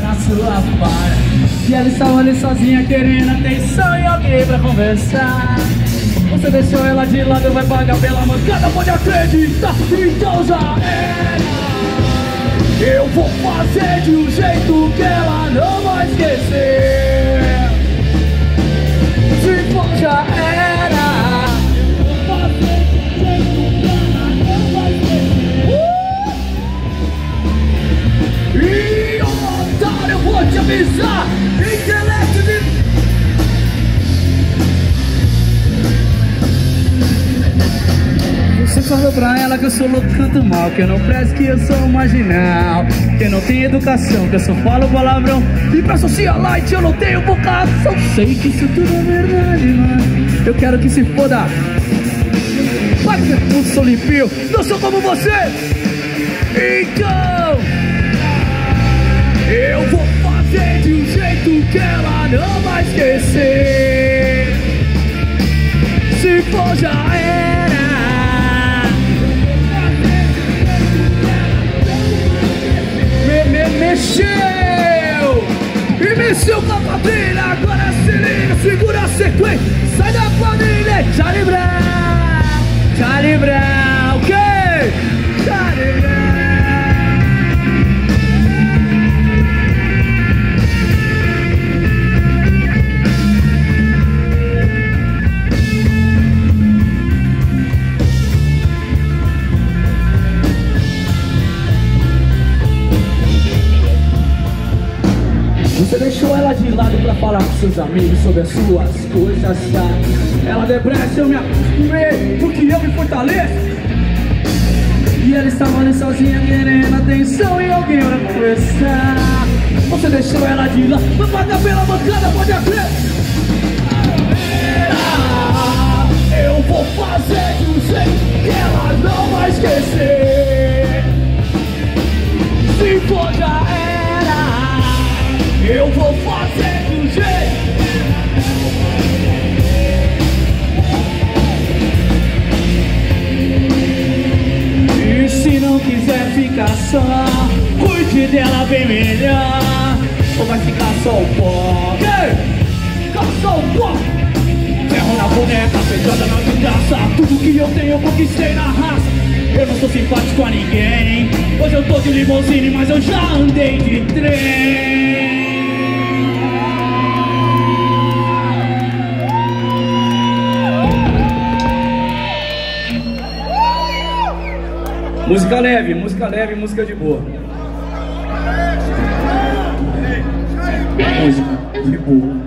na sua E ela estava ali sozinha querendo atenção e alguém pra conversar. Você deixou ela de lado, vai pagar pela mancada, pode acreditar, então já era. Eu vou fazer de um jeito que ela não vai esquecer avisar Intelecto de Você falou pra ela que eu sou louco, canto mal Que eu não presto, que eu sou marginal Que eu não tenho educação, que eu só falo palavrão. E pra socialite eu não tenho vocação. Sei que isso tudo é verdade, mano. Eu quero que se foda. Vai que eu sou limpio, não sou como você. Então de um jeito que ela não vai esquecer. Se for já é mexeu E mexeu com a quadrilha Agora se liga, segura a sequência. Sai da quadrilha, Charlie Brown Charlie Brown, Você deixou ela de lado pra falar com seus amigos sobre as suas coisas, tá? Ela depressa, eu me acostumei, porque eu me fortaleço. E ela estava ali sozinha querendo atenção e alguém pra conversar. Você deixou ela de lado, vai pagar pela bancada, pode acreditar quiser ficar só Cuide dela bem melhor. Ou vai ficar só o pó. Ficar só o pó. Ferro na boneca, pedrada na vingança Tudo que eu tenho eu conquistei na raça. Eu não sou simpático a ninguém. Hoje eu tô de limousine, mas eu já andei de trem Música leve, música leve, música de boa. Música de boa.